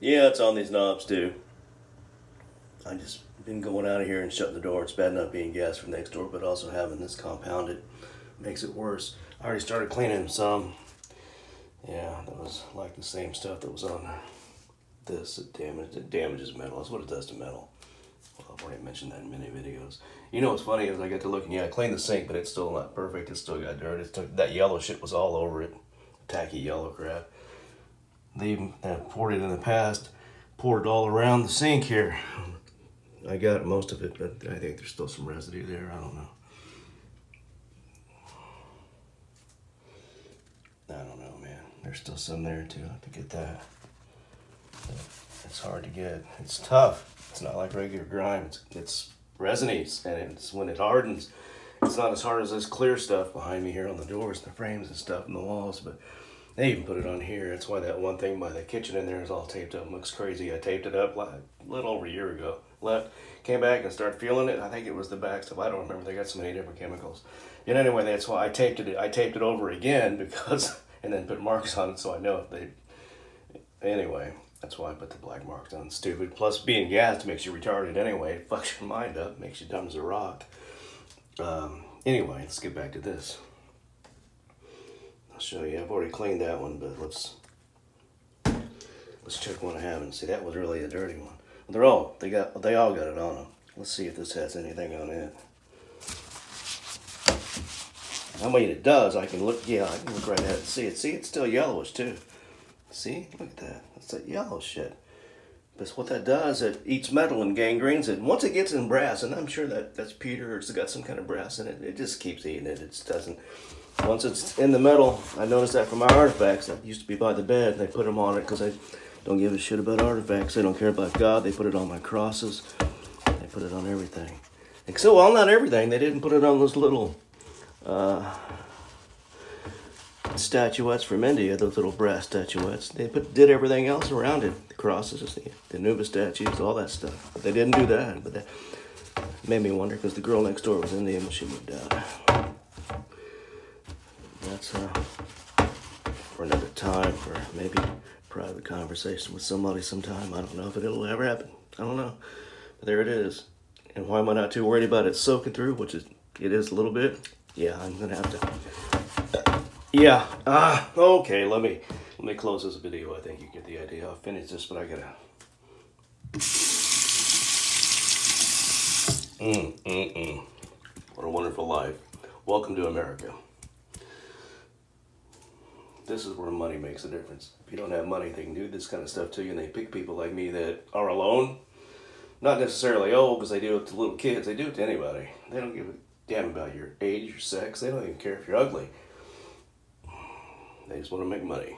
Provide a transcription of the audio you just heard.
Yeah, it's on these knobs too. I just been going out of here and shutting the door. It's bad enough being gas from next door, but also having this compounded makes it worse. I already started cleaning some. Yeah, that was like the same stuff that was on this. It, it damages metal. That's what it does to metal. Well, I've already mentioned that in many videos. You know what's funny is I get to looking, yeah, I cleaned the sink, but it's still not perfect. It's still got dirt. It's still, that yellow shit was all over it. Tacky yellow crap. They even uh, poured it in the past, poured it all around the sink here. I got most of it, but I think there's still some residue there. I don't know. I don't know, man. There's still some there too. I have to get that. It's hard to get. It's tough. It's not like regular grime. It's it's and it's when it hardens. It's not as hard as this clear stuff behind me here on the doors the frames and stuff and the walls, but they even put it on here. That's why that one thing by the kitchen in there is all taped up. Looks crazy. I taped it up like a little over a year ago. Left, came back and started feeling it. I think it was the back stuff. I don't remember. They got so many different chemicals. And anyway, that's why I taped it. I taped it over again because, and then put marks on it so I know if they. Anyway, that's why I put the black marks on. Stupid. Plus, being gassed makes you retarded anyway. It fucks your mind up. Makes you dumb as a rock. Um, anyway, let's get back to this. Show you. I've already cleaned that one, but let's let's check one I haven't. See, that was really a dirty one. They're all they got. They all got it on them. Let's see if this has anything on it. I mean, it does. I can look. Yeah, I can look right at it and see it. See, it's still yellowish too. See, look at that. That's that yellow shit. But what that does, it eats metal and gangrenes it. Once it gets in brass, and I'm sure that that's pewter, or it's got some kind of brass in it. It just keeps eating it. It doesn't. Once it's in the metal, I noticed that from my artifacts that used to be by the bed. They put them on it because I don't give a shit about artifacts. They don't care about God. They put it on my crosses. They put it on everything. So, well, not everything. They didn't put it on those little uh, statuettes from India, those little brass statuettes. They put did everything else around it, the crosses, the, the Anubis statues, all that stuff. But they didn't do that. But that made me wonder because the girl next door was Indian when she moved out. That's uh, for another time, for maybe private conversation with somebody sometime. I don't know if it'll ever happen. I don't know. But there it is. And why am I not too worried about it soaking through, which is it is a little bit. Yeah, I'm gonna have to. Yeah. Ah. okay. Let me let me close this video. I think you get the idea. I'll finish this, but I gotta. Mm, mm, mm. What a wonderful life. Welcome to America. This is where money makes a difference. If you don't have money, they can do this kind of stuff to you, and they pick people like me that are alone. Not necessarily old, because they do it to little kids. They do it to anybody. They don't give a damn about your age, your sex. They don't even care if you're ugly. They just want to make money.